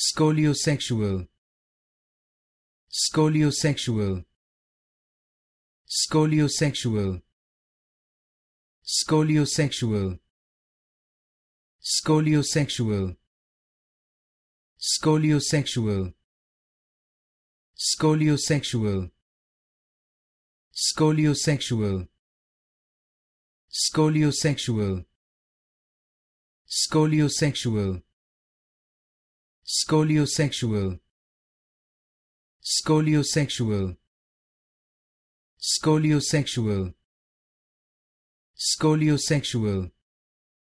Scoliosexual. Scoliosexual. Scoliosexual. Scoliosexual. Scoliosexual. Scoliosexual. Scoliosexual. Scoliosexual. Scoliosexual. Scoliosexual. Scoliosexual. Scoliosexual. Scoliosexual. Scoliosexual.